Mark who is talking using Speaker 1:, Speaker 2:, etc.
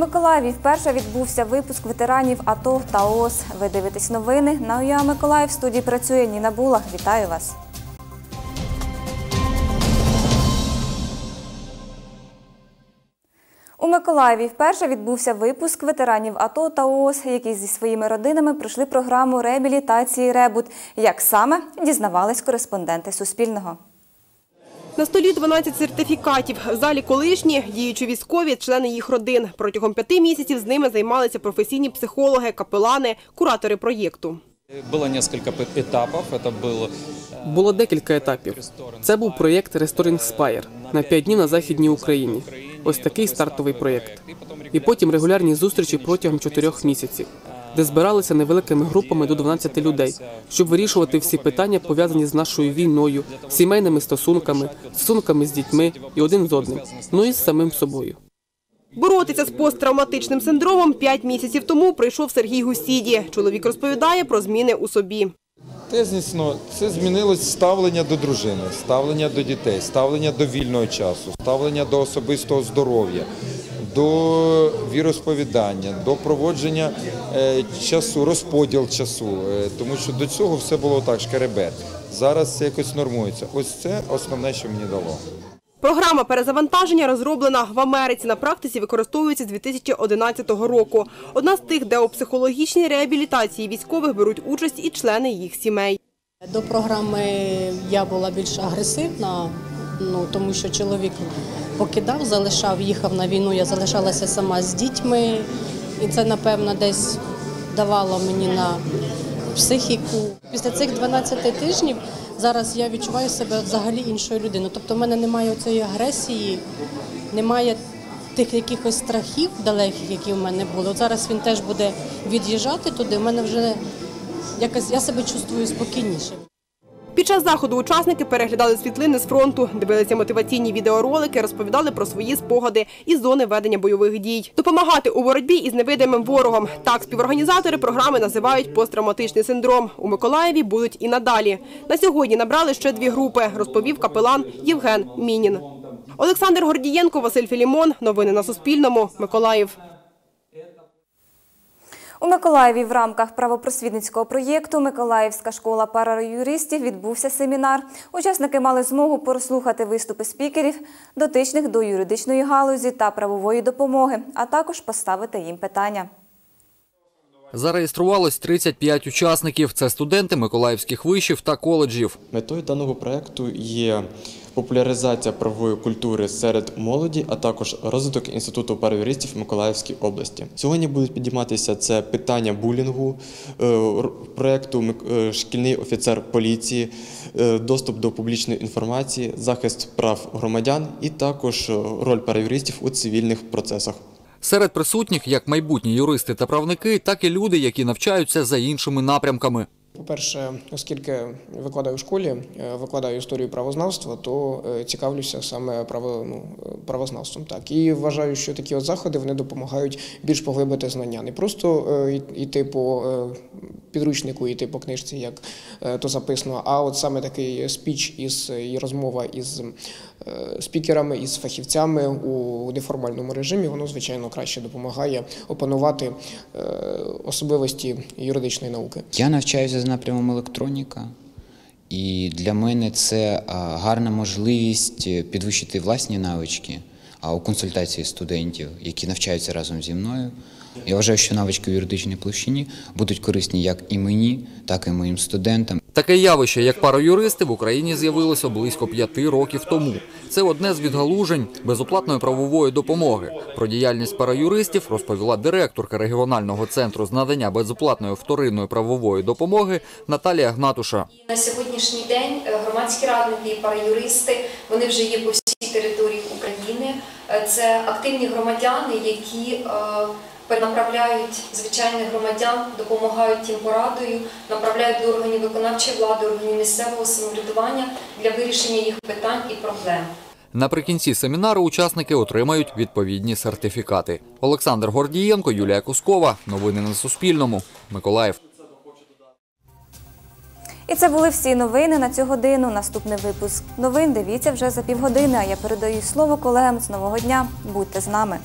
Speaker 1: Миколаєві вперше відбувся випуск ветеранів АТО та ООС. Ви дивитесь новини. На УЯ Миколаїв в студії працює Ніна Була. Вітаю вас. У Миколаєві вперше відбувся випуск ветеранів АТО та ООС, які зі своїми родинами пройшли програму реабілітації Ребут. Як саме дізнавались кореспонденти Суспільного.
Speaker 2: На столі 12 сертифікатів. В залі колишні, діючі військові, члени їх родин. Протягом п'яти місяців з ними займалися професійні психологи, капелани, куратори проєкту.
Speaker 3: Было несколько п- этапов. Это был
Speaker 4: Було декілька етапів. Це був проєкт Restoring Spire на 5 днів на західній Україні. Ось такий стартовий проєкт. І потім регулярні зустрічі протягом 4 місяців, де збиралися невеликими групами до 12 людей, щоб вирішувати всі питання, пов'язані з нашою війною, сімейними стосунками, стосунками з дітьми і один з одним, ну і з самим собою.
Speaker 2: Боротися з посттравматичним синдромом п'ять місяців тому прийшов Сергій Гусіді. Чоловік розповідає про зміни у собі.
Speaker 5: Тезнісно, це змінилось ставлення до дружини, ставлення до дітей, ставлення до вільного часу, ставлення до особистого здоров'я, до віросповідання, до проводження часу, розподіл часу. Е, тому що до цього все було так, шкеребет. Зараз це якось нормується. Ось це основне, що мені дало.
Speaker 2: Програма перезавантаження розроблена в Америці. На практиці використовується з 2011 року. Одна з тих, де у психологічній реабілітації військових беруть участь і члени їх сімей.
Speaker 6: До програми я була більш агресивна, ну тому що чоловік покидав, залишав, їхав на війну. Я залишалася сама з дітьми, і це напевно десь давало мені на психіку. Після цих 12 тижнів зараз я відчуваю себе взагалі іншою людиною. Тобто, в мене немає цієї агресії, немає тих якихось страхів далеких, які в мене були. От зараз він теж буде від'їжджати туди. У мене вже якось я себе чувствую спокійніше.
Speaker 2: Під час заходу учасники переглядали світлини з фронту, дивилися мотиваційні відеоролики, розповідали про свої спогади із зони ведення бойових дій. Допомагати у боротьбі із невидимим ворогом. Так співорганізатори програми називають посттравматичний синдром. У Миколаєві будуть і надалі. На сьогодні набрали ще дві групи, розповів капелан Євген Мінін. Олександр Гордієнко, Василь Філімон. Новини на Суспільному. Миколаїв.
Speaker 1: У Миколаєві в рамках правопросвітницького проєкту Миколаївська школа параюристів відбувся семінар. Учасники мали змогу прослухати виступи спікерів, дотичних до юридичної галузі та правової допомоги, а також поставити їм питання.
Speaker 7: Зареєструвалось 35 учасників. Це студенти миколаївських вишів та коледжів.
Speaker 8: Метою даного проекту є популяризація правової культури серед молоді, а також розвиток інституту параюристів в Миколаївській області. Сьогодні будуть підійматися це питання булінгу, е, проекту «Мик- е, шкільний офіцер поліції, е, доступ до публічної інформації, захист прав громадян і також роль параюристів у цивільних процесах.
Speaker 7: Серед присутніх як майбутні юристи та правники, так і люди, які навчаються за іншими напрямками.
Speaker 9: По-перше, оскільки викладаю в школі, е, викладаю історію правознавства, то е, цікавлюся саме право, ну, е, правознавством. Так. І вважаю, що такі от заходи вони допомагають більш поглибити знання. Не просто йти по підручнику, йти по книжці, як е, то записано, а от саме такий спіч із і розмова із е, спікерами, із фахівцями у неформальному режимі, воно звичайно краще допомагає опанувати е, особливості юридичної науки.
Speaker 10: Я навчаюся за напрямом електроніка, і для мене це гарна можливість підвищити власні навички а, у консультації студентів, які навчаються разом зі мною. Я вважаю, що навички у юридичній площині будуть корисні як і мені, так і моїм студентам.
Speaker 7: Таке явище, як параюристи, в Україні з'явилося близько п'яти років тому. Це одне з відгалужень безоплатної правової допомоги. Про діяльність параюристів розповіла директорка регіонального центру з надання безоплатної вторинної правової допомоги Наталія Гнатуша.
Speaker 11: На сьогоднішній день е, громадські радники і параюристи вони вже є по всій території України. Е, Це активні громадяни, які е, перенаправляють звичайних громадян, допомагають їм порадою, направляють до органів виконавчої влади, органів місцевого самоврядування для вирішення їх питань і проблем.
Speaker 7: Наприкінці семінару учасники отримають відповідні сертифікати. Олександр Гордієнко, Юлія Кускова. Новини на Суспільному. Миколаїв.
Speaker 1: І це були всі новини на цю годину. Наступний випуск новин дивіться вже за півгодини. А я передаю слово колегам з нового дня. Будьте з нами.